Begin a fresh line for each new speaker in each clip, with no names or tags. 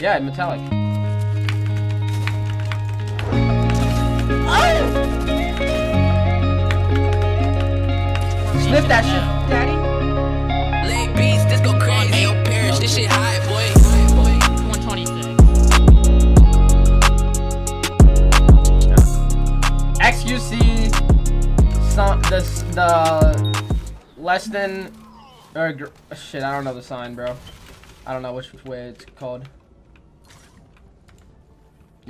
Yeah, metallic. Sniff that shit, daddy.
Late beats, this go crazy. Ayo, Paris, this shit high, boy.
XUC, some the the less than or shit. I don't know the sign, bro. I don't know which way it's called.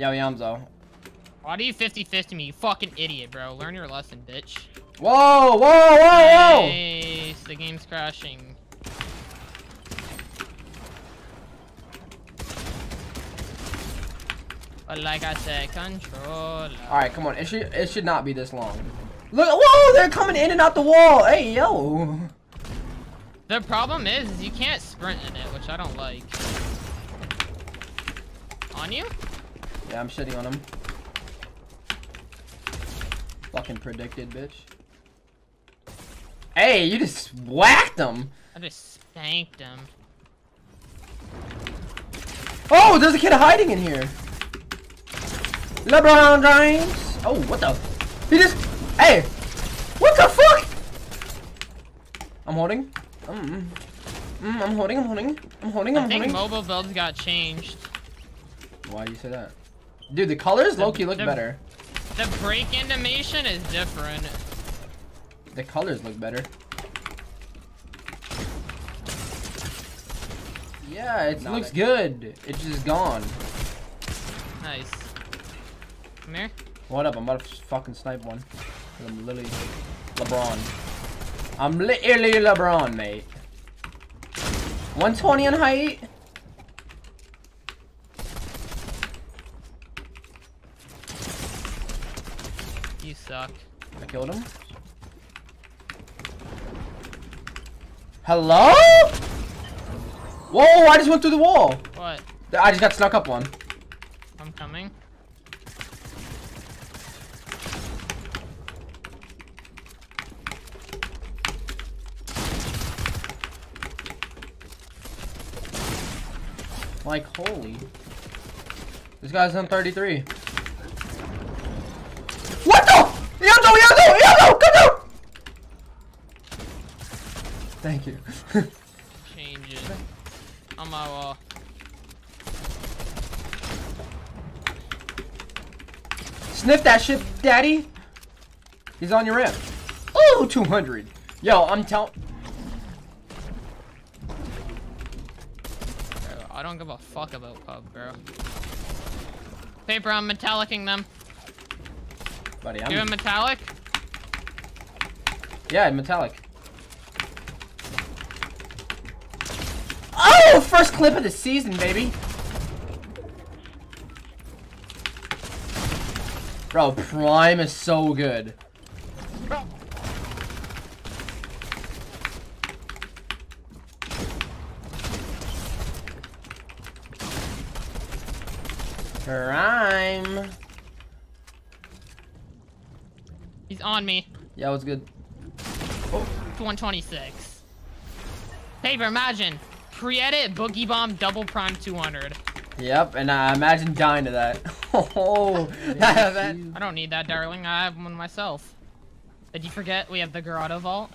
Yo, Eomzo.
Why do you 50-50 me, you fucking idiot, bro? Learn your lesson, bitch.
Whoa, whoa, whoa, whoa!
Nice, the game's crashing. But like I said, control.
All right, come on. It should it should not be this long. Look, whoa! They're coming in and out the wall. Hey, yo.
The problem is, is you can't sprint in it, which I don't like. On you?
Yeah, I'm shitting on him. Fucking predicted, bitch. Hey, you just whacked him.
I just spanked him.
Oh, there's a kid hiding in here. LeBron James. Oh, what the? He just. Hey, what the fuck? I'm holding. Mm, mm, I'm holding. I'm holding. I'm holding. I'm
I think
holding.
mobile builds got changed.
Why do you say that? Dude, the colors
The-
low-key look
the-
better.
The break animation is different.
The colors look better. Yeah, it
Not
looks
it.
good. It's just gone.
Nice. Come here.
What up? I'm about to fucking snipe one. 'Cause I'm literally LeBron. I'm literally LeBron, mate. 120 in height.
You suck.
I killed him. Hello? Whoa, I just went through the wall.
What?
I just got snuck up one.
I'm coming.
Like, holy. This guy's on 33. What the? Thank you.
Change it. On my wall.
Sniff that shit, daddy. He's on your ramp. Oh, 200. Yo, I'm telling.
Bro, I don't give a fuck about pub, bro. Paper, I'm metallicing them.
Buddy,
a
I'm.
metallic?
Yeah, metallic. Oh, first clip of the season, baby. Bro, Prime is so good. Prime.
He's on me.
Yeah, what's good? Oh.
126. Paper, imagine. Pre-edit, Boogie Bomb, double prime 200.
Yep, and I imagine dying to that. Oh, that, that,
I don't need that, darling. I have one myself. Did you forget we have the Grotto Vault?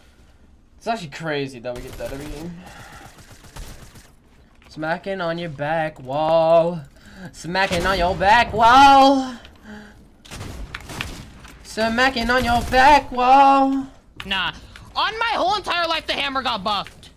It's actually crazy that we get that every game. Smacking on your back wall. Smacking on your back wall. Smacking on your back wall.
Nah. On my whole entire life, the hammer got buffed.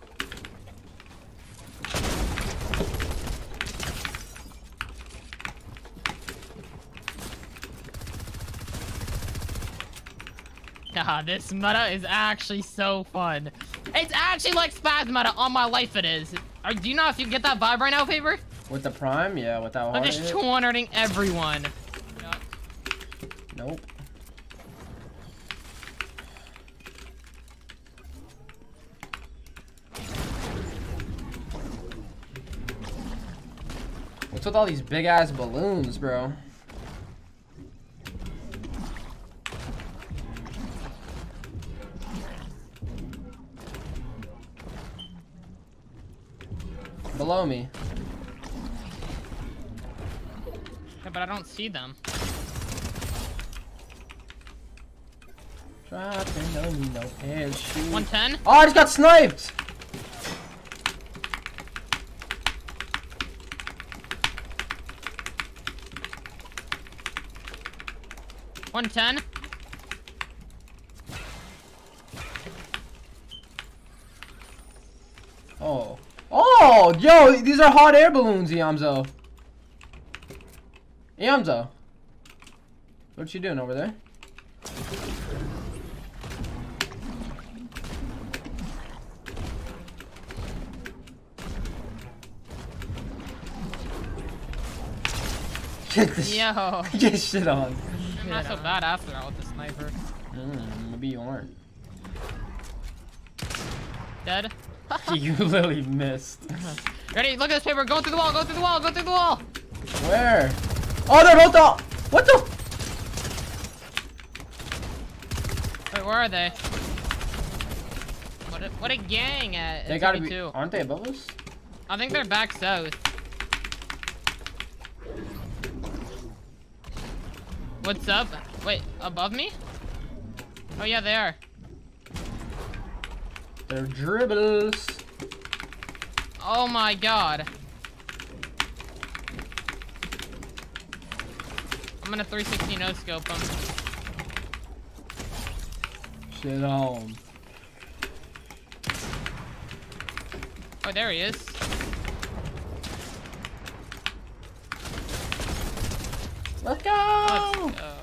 Nah, this meta is actually so fun. It's actually like spaz meta. On my life, it is. Do you know if you get that vibe right now, Favor?
With the prime, yeah, with that
I'm just
hit.
200ing everyone.
Nope. What's with all these big ass balloons, bro? Below me.
Yeah, but I don't see them.
Dropping, no no parachute.
110?
Oh, I just got sniped!
One ten.
Oh. Oh, yo, these are hot air balloons, Eomzo. Eomzo. What you doing over there? Get this.
Yo.
Get shit on.
I'm not so bad after all with the sniper.
Mm, maybe you aren't.
Dead.
you literally missed.
Ready? Look at this paper. Go through the wall. Go through the wall. Go through the wall.
Where? Oh, they're both off. What the?
Wait, where are they? What a, what a gang at
They gotta be.
2v2.
Aren't they above us?
I think they're back south. What's up? Wait, above me? Oh yeah, they are.
They're dribbles.
Oh my god. I'm gonna 360 no scope him.
Shit on.
Oh, there he is.
Let's go.
Let's go.